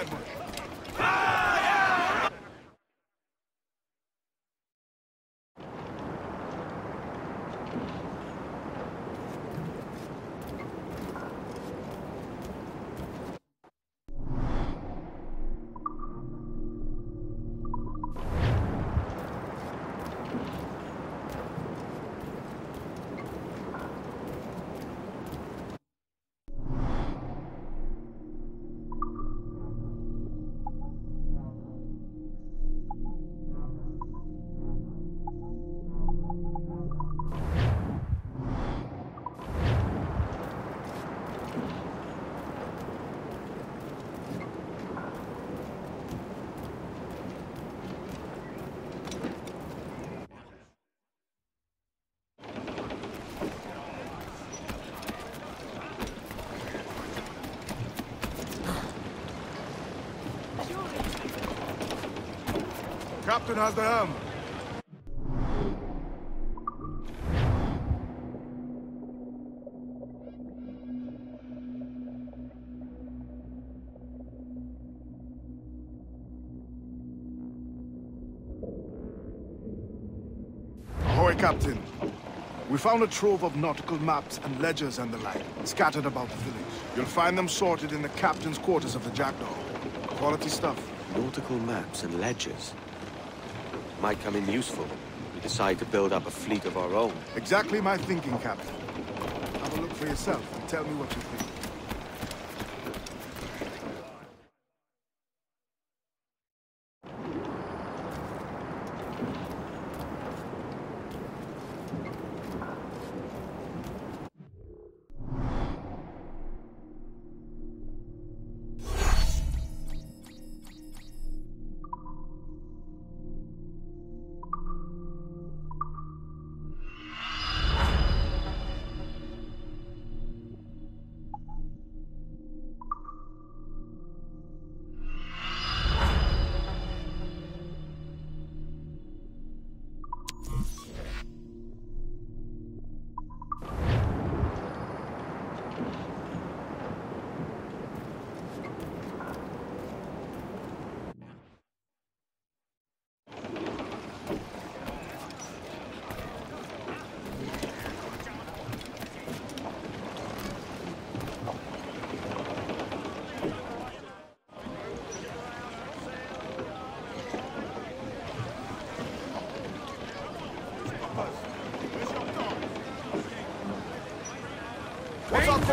Edward. Captain has the helm. Ahoy, Captain. We found a trove of nautical maps and ledgers and the like, scattered about the village. You'll find them sorted in the captain's quarters of the Jackdaw. Quality stuff. Nautical maps and ledgers. Might come in useful. We decide to build up a fleet of our own. Exactly my thinking, Captain. Have a look for yourself and tell me what you think.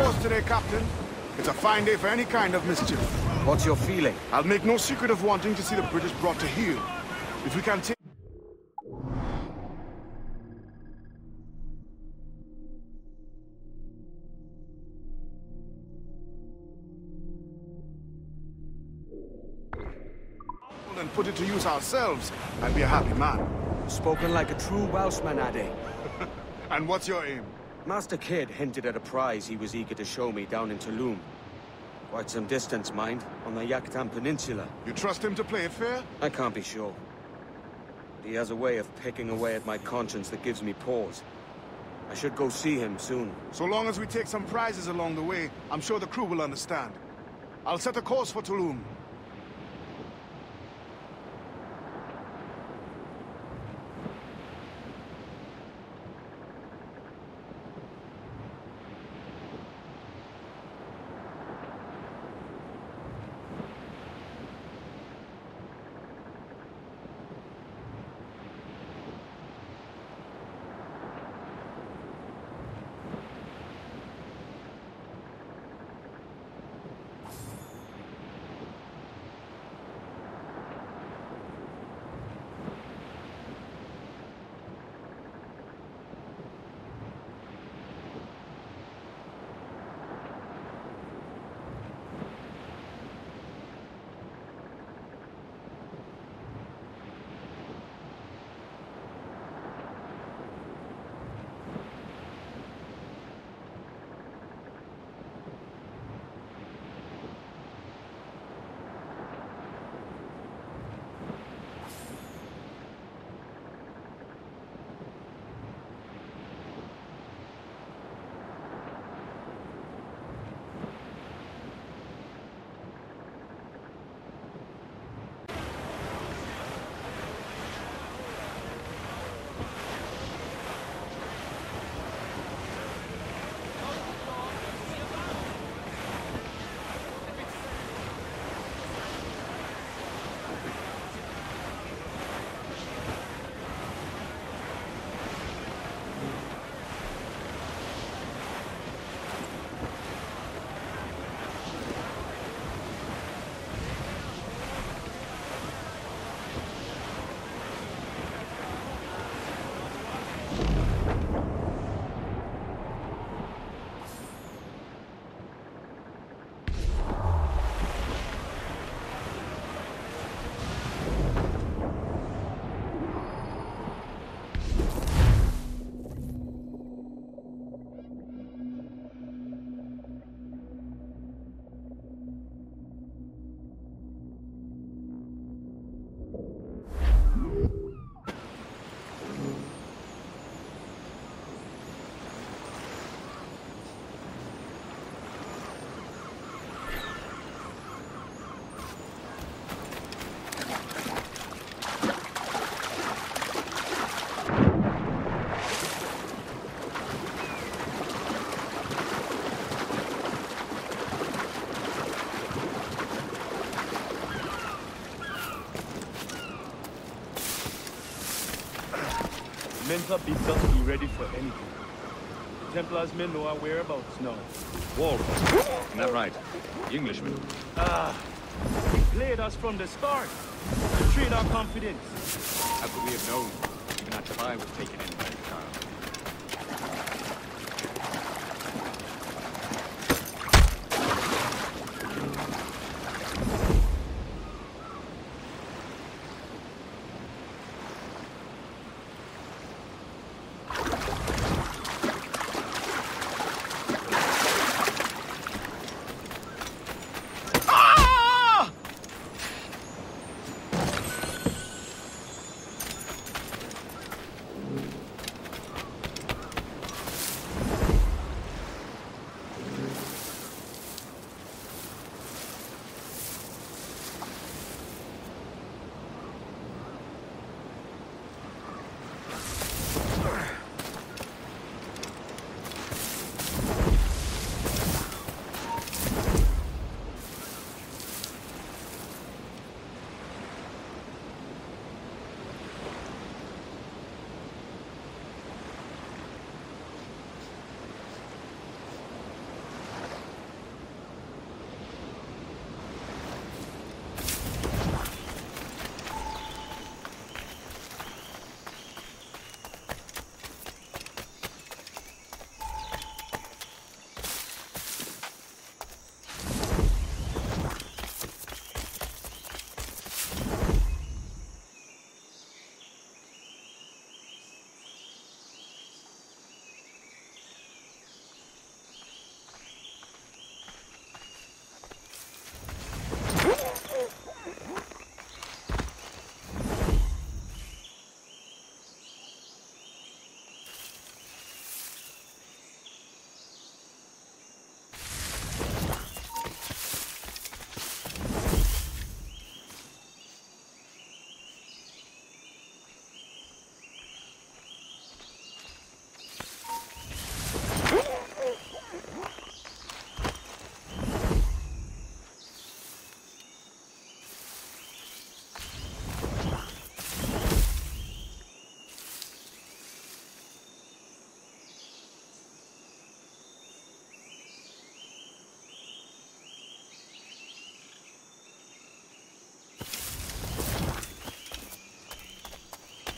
Course today, Captain? It's a fine day for any kind of mischief. What's your feeling? I'll make no secret of wanting to see the British brought to heel. If we can take... and put it to use ourselves, I'd be a happy man. Spoken like a true Welshman, Ade. And what's your aim? Master Kidd hinted at a prize he was eager to show me down in Tulum. Quite some distance, mind, on the Yucatan Peninsula. You trust him to play it fair? I can't be sure. But he has a way of picking away at my conscience that gives me pause. I should go see him soon. So long as we take some prizes along the way, I'm sure the crew will understand. I'll set a course for Tulum. Mensa bids us be ready for anything. The Templars may know our whereabouts now. Wolf. Isn't that right? The Englishman. Ah, he played us from the start. Betrayed our confidence. How could we have known? Even our I was taken in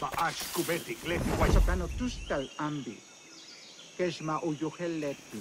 Ashkubetik lehti Sokano tustal ambi. Kesma ujuhel lehti.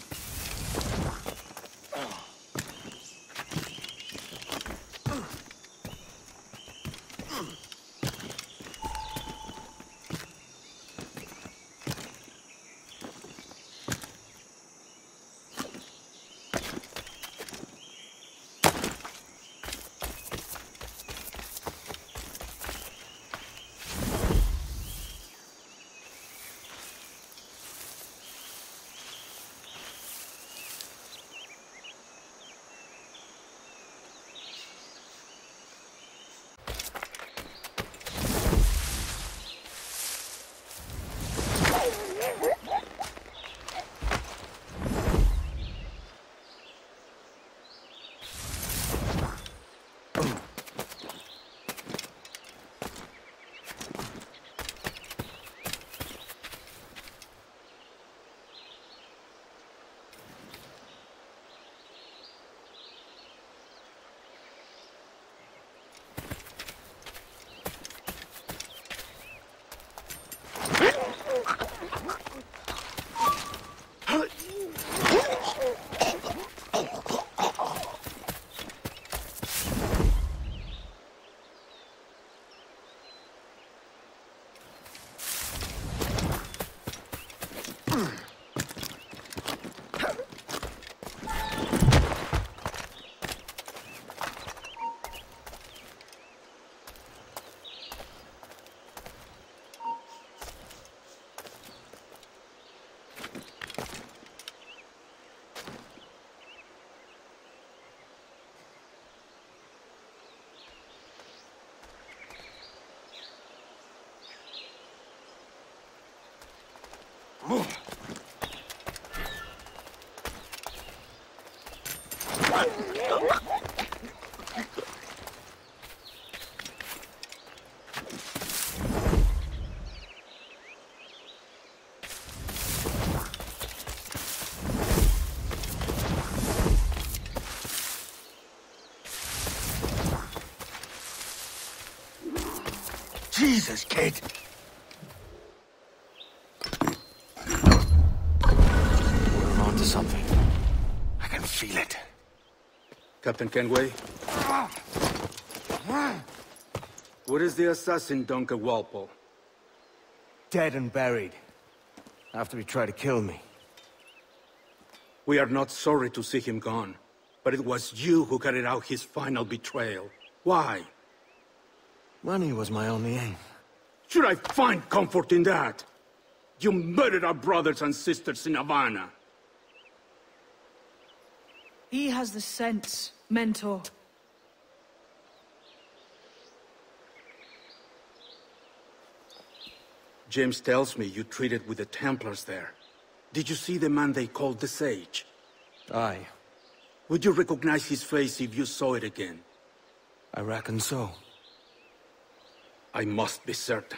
Jesus, kid! Captain Kenway? Where is the assassin, Duncan Walpole? Dead and buried. After he tried to kill me. We are not sorry to see him gone, but it was you who carried out his final betrayal. Why? Money was my only aim. Should I find comfort in that? You murdered our brothers and sisters in Havana. He has the sense, Mentor. James tells me you treated with the Templars there. Did you see the man they called the Sage? Aye, Would you recognize his face if you saw it again? I reckon so. I must be certain.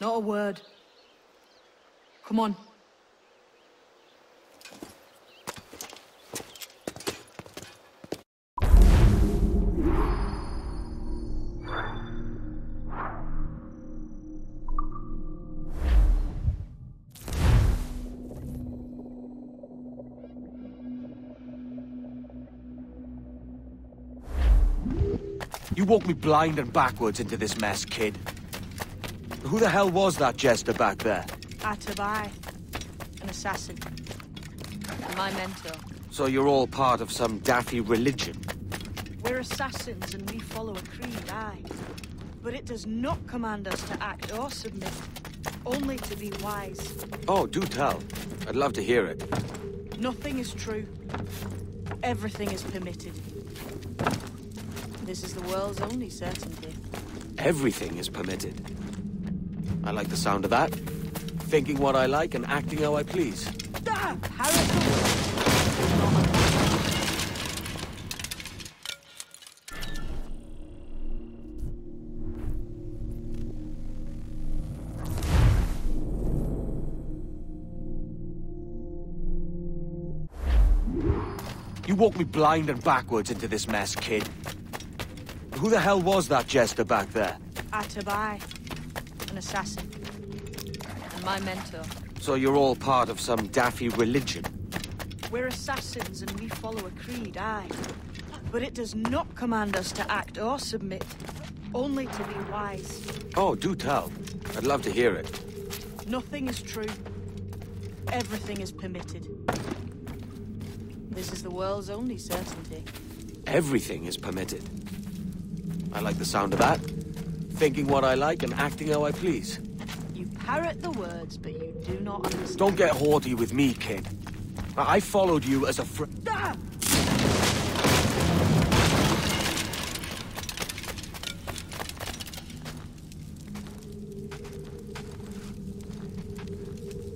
Not a word. Come on. You walked me blind and backwards into this mess, kid. Who the hell was that jester back there? Atabai. An assassin. And my mentor. So you're all part of some daffy religion? We're assassins and we follow a creed, aye. But it does not command us to act or submit. Only to be wise. Oh, do tell. I'd love to hear it. Nothing is true. Everything is permitted. This is the world's only certainty. Everything is permitted. I like the sound of that. Thinking what I like and acting how I please. You walked me blind and backwards into this mess, kid. Who the hell was that jester back there? Atabai. An assassin. My mentor. So you're all part of some daffy religion? We're assassins and we follow a creed, aye. But it does not command us to act or submit. Only to be wise. Oh, do tell. I'd love to hear it. Nothing is true. Everything is permitted. This is the world's only certainty. Everything is permitted. I like the sound of that. Thinking what I like and acting how I please. Parrot the words, but you do not understand. Don't get haughty with me, kid. I I followed you as a fr- Ah!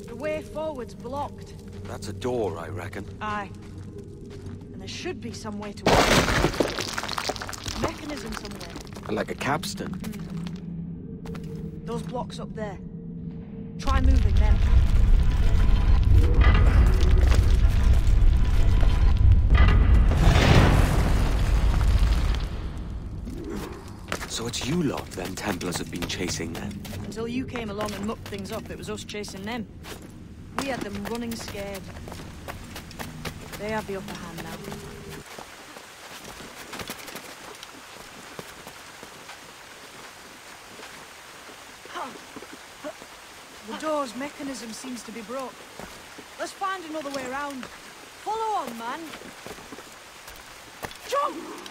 The way forward's blocked. That's a door, I reckon. Aye. And there should be some way to it. Mechanism somewhere. Like a capstan. Those blocks up there. Try moving them. So it's you lot them Templars have been chasing then? Until you came along and mucked things up, it was us chasing them. We had them running scared. They have the upper hand now. Door's mechanism seems to be broke. Let's find another way around. Follow on, man. Jump!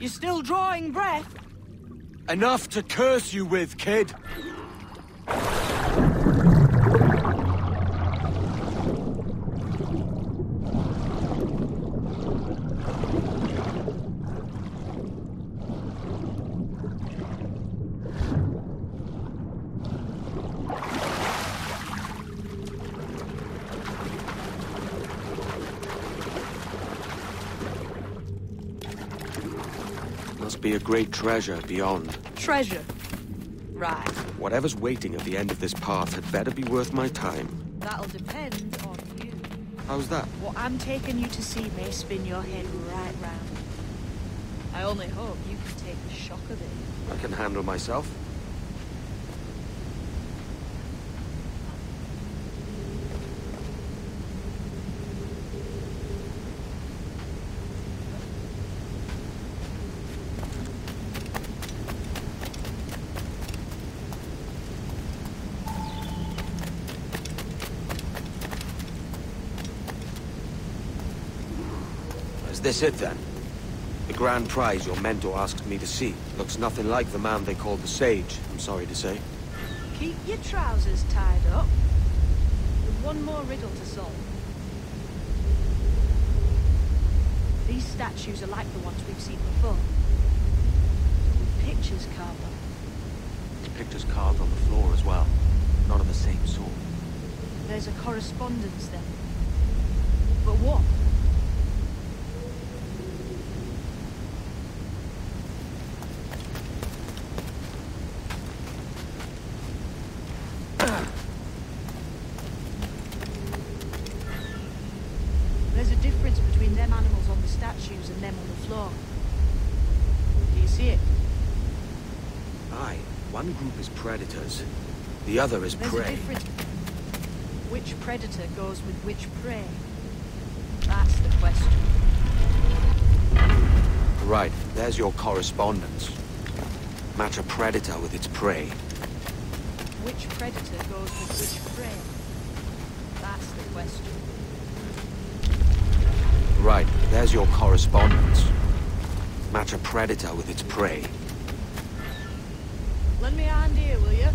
You're drawing breath? Enough to curse you with, kid! Must be a great treasure beyond. Treasure. Right. Whatever's waiting at the end of this path had better be worth my time. That'll depend on you. How's that? What I'm taking you to see may spin your head right round. I only hope you can take the shock of it. I can handle myself. Is this it then? The grand prize your mentor asked me to see looks nothing like the man they called the Sage, I'm sorry to say. Keep your trousers tied up. With one more riddle to solve. These statues are like the ones we've seen before. With pictures carved on. There's pictures carved on the floor as well. Not of the same sort. There's a correspondence then. But what? There's a difference between them animals on the statues and them on the floor. Do you see it? Aye, one group is predators. The other is There's prey. Which predator goes with which prey? That's the question. Right, there's your correspondence. Match a predator with its prey. Which predator goes with which prey? That's the question. Right, there's your correspondence. Match a predator with its prey. Lend me a hand here, will you?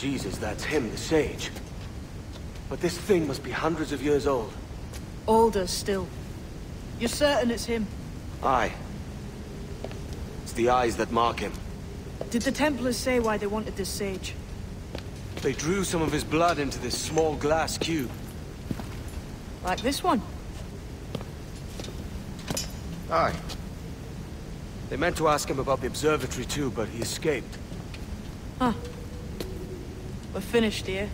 Jesus, that's him, the sage. But this thing must be hundreds of years old. Older still. You're certain it's him? Aye. It's the eyes that mark him. Did the Templars say why they wanted this sage? They drew some of his blood into this small glass cube. Like this one? Aye. They meant to ask him about the observatory too, but he escaped. Huh. We're finished here.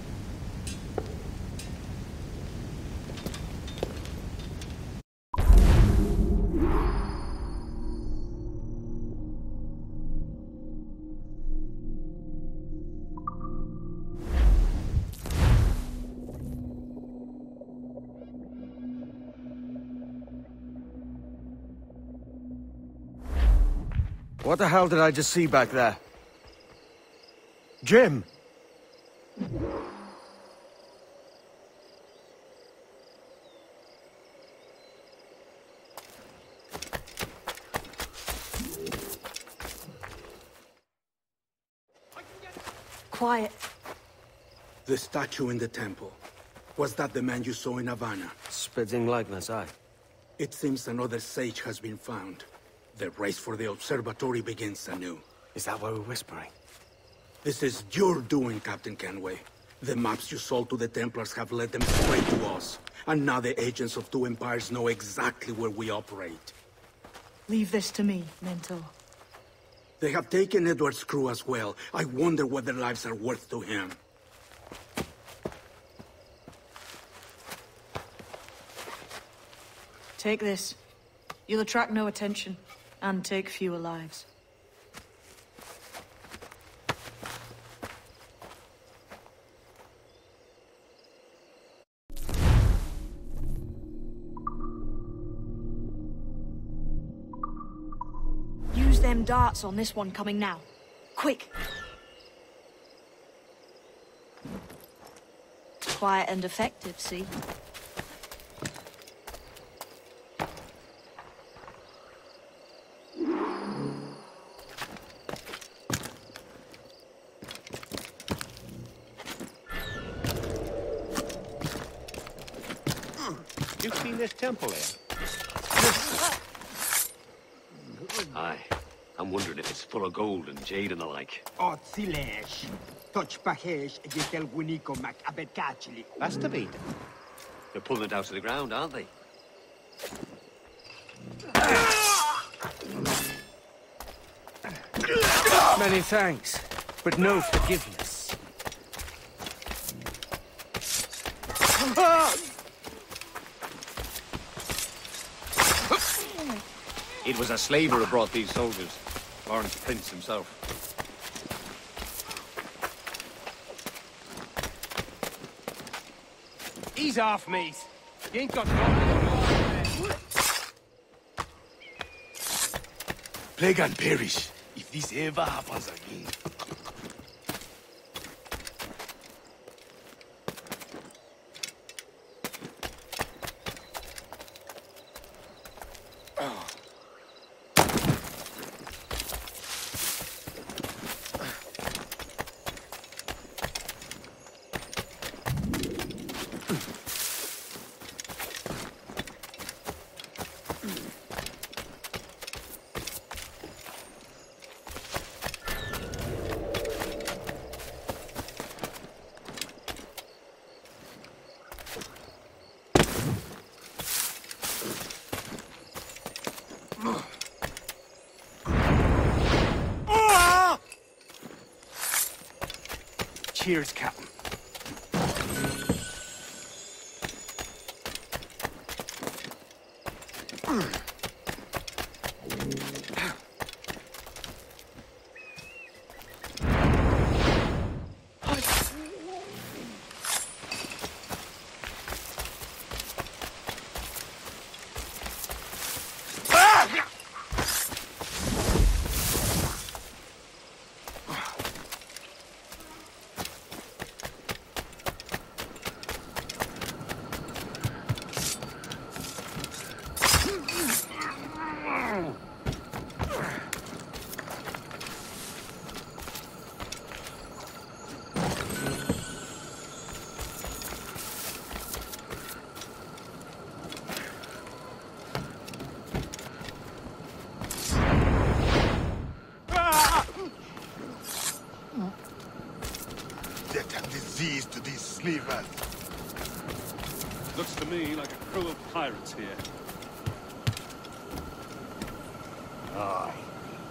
What the hell did I just see back there? Jim! Quiet. The statue in the temple. Was that the man you saw in Havana? Spitting likeness, aye. It seems another sage has been found. The race for the observatory begins anew. Is that why we're whispering? This is your doing, Captain Kenway. The maps you sold to the Templars have led them straight to us. And now the agents of two empires know exactly where we operate. Leave this to me, Mentor. They have taken Edward's crew as well. I wonder what their lives are worth to him. Take this. You'll attract no attention, and take fewer lives. Darts on this one coming now. Quick! Quiet and effective, see? Hmm. You've seen this temple here? Aye. I'm wondering if it's full of gold and jade and the like. O silêncio. Touch pahesh gitel winiko mac abetachili. Has to be. They're pulling it out of the ground, aren't they? Many thanks, but no forgiveness. It was a slaver who brought these soldiers. Laurens Prins himself. He's off, mate. You ain't got Plague and perish, if this ever happens again. Cheers, Captain. Looks to me like a crew of pirates here. Aye.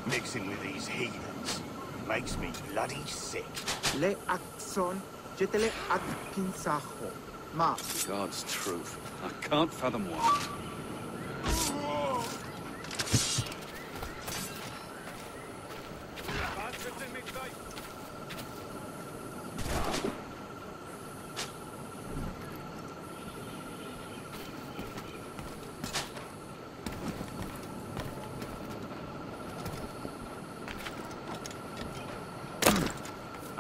Mixing with these heathens makes me bloody sick. Le Axon, jetele Atkinsaho. Ma, God's truth. I can't fathom why.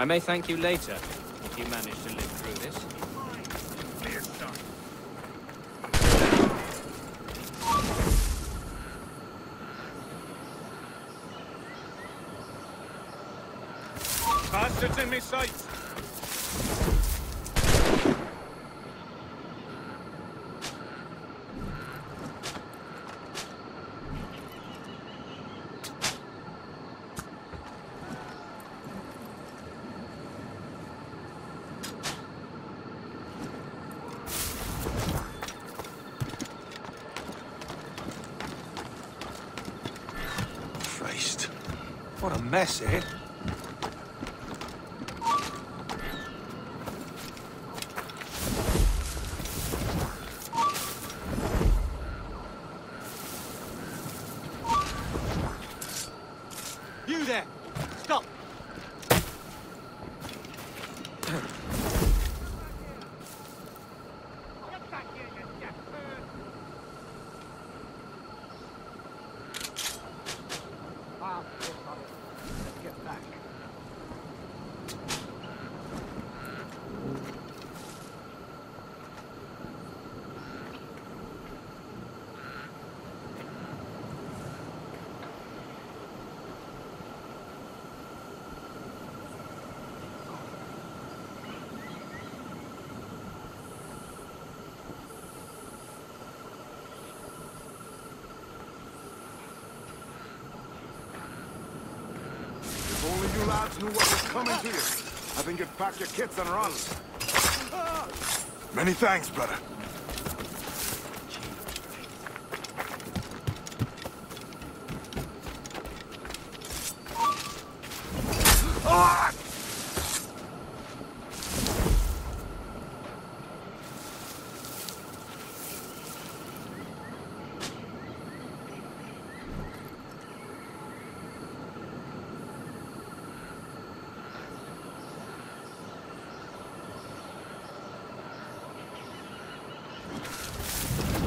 I may thank you later, if you manage to live through this. Bastards in me sights! Christ. What a mess, eh? you there! Stop! Ah, Let's get back. If only you lads knew what was coming to you. I think you'd pack your kits and run. Many thanks, brother. Ah!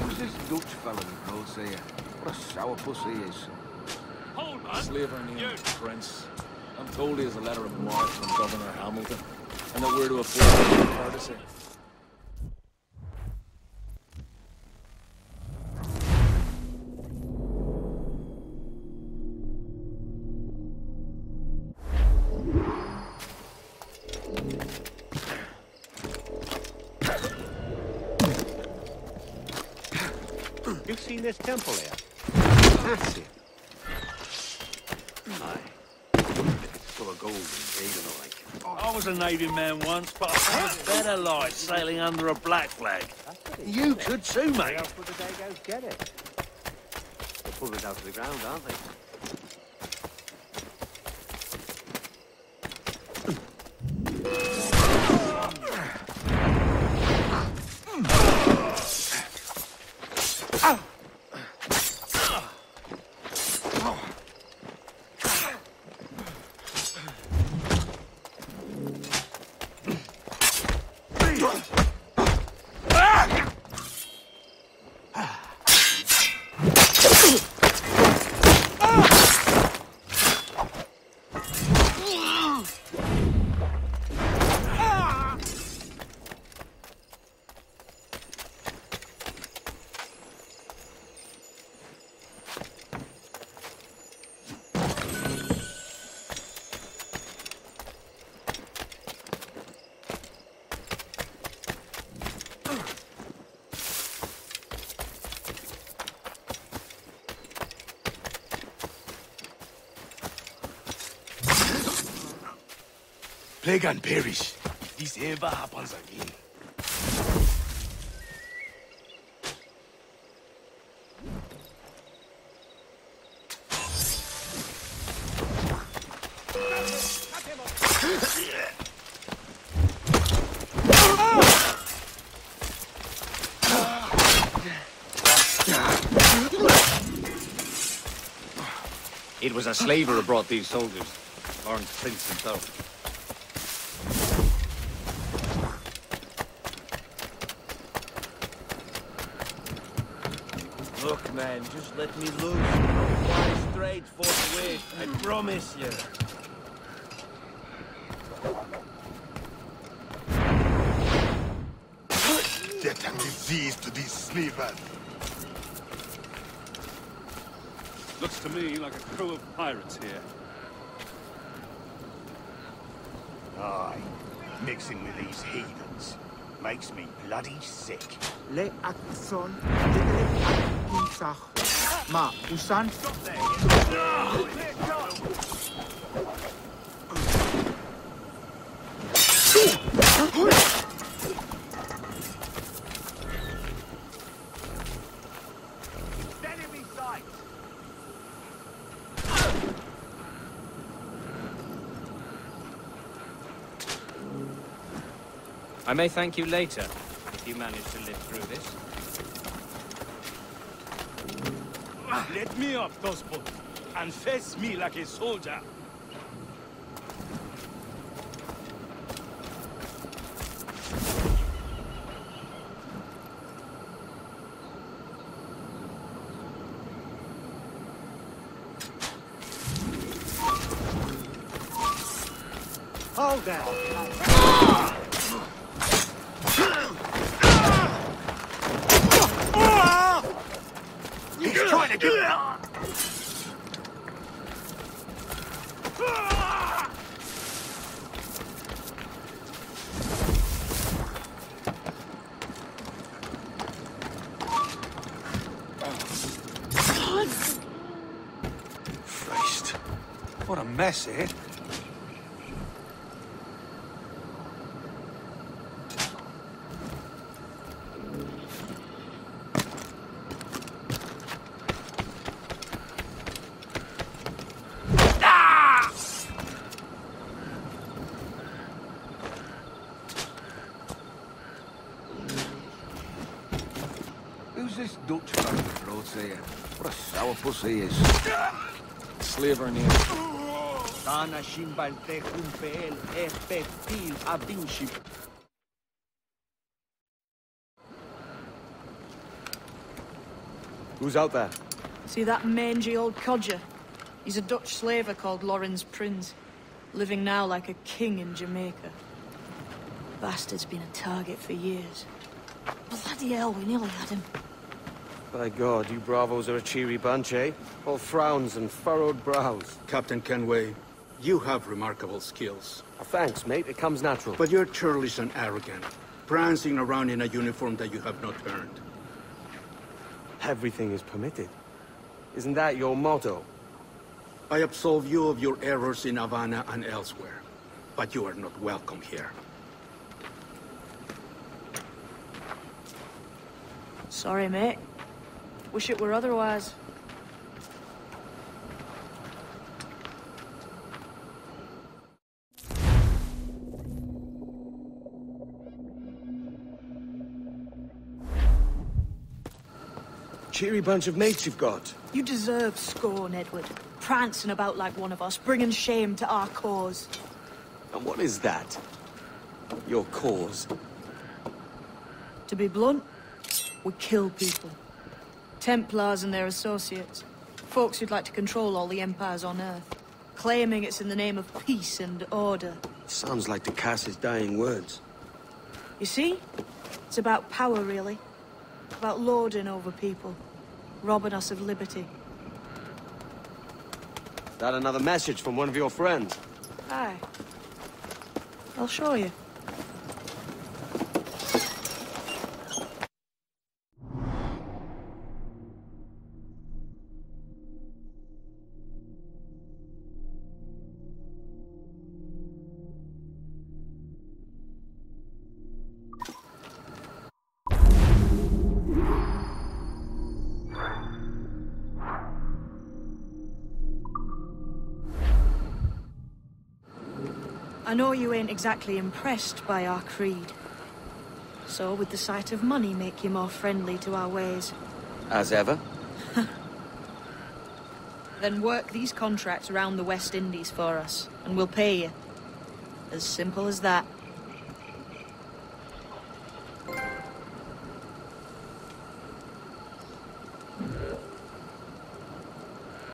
Who's this Dutch fella we calls here? What a sourpuss he is. Hold on! Slaver named Prins. I'm told he has a letter of marque from Governor Hamilton, and that we're to afford courtesy. You've seen this temple here? That's it. Aye. Full of gold and jade and the like. I was a Navy man once, but I found a better life sailing under a black flag. You could too, mate. Else would the Dagos get it? They're pulling it out of the ground, aren't they? Plague and perish. If this ever happens again. It was a slaver who brought these soldiers. Laurens Prins himself. Look, man, just let me loose. I'll fly straight forthwith. I promise you. Death and disease to these slavers. Looks to me like a crew of pirates here. Aye, mixing with these heathens makes me bloody sick. Le Akson, Kinsach. Ma, Usan. I may thank you later, if you manage to live through this. Let me up, Dospo, and face me like a soldier. Christ. What a mess? Who's this Dutch fucking broadsayer? What a sourpuss. Slaver near. Dana Shimbalte Kumpel, Efepil, Avinship. Who's out there? See that mangy old codger? He's a Dutch slaver called Laurens Prins, living now like a king in Jamaica. Bastard's been a target for years. Bloody hell, we nearly had him. By God, you bravos are a cheery bunch, eh? All frowns and furrowed brows. Captain Kenway, you have remarkable skills. Oh, thanks, mate. It comes natural. But you're churlish and arrogant, prancing around in a uniform that you have not earned. Everything is permitted. Isn't that your motto? I absolve you of your errors in Havana and elsewhere, but you are not welcome here. Sorry, mate. Wish it were otherwise. Cheery bunch of mates you've got. You deserve scorn, Edward. Prancing about like one of us, bringing shame to our cause. And what is that? Your cause? To be blunt, we kill people. Templars and their associates. Folks who'd like to control all the empires on Earth. Claiming it's in the name of peace and order. Sounds like Du Casse's dying words. You see? It's about power, really. About lording over people. Robbing us of liberty. That another message from one of your friends? Aye. I'll show you. Know you ain't exactly impressed by our creed. So would the sight of money make you more friendly to our ways? As ever? Then work these contracts around the West Indies for us, and we'll pay you. As simple as that.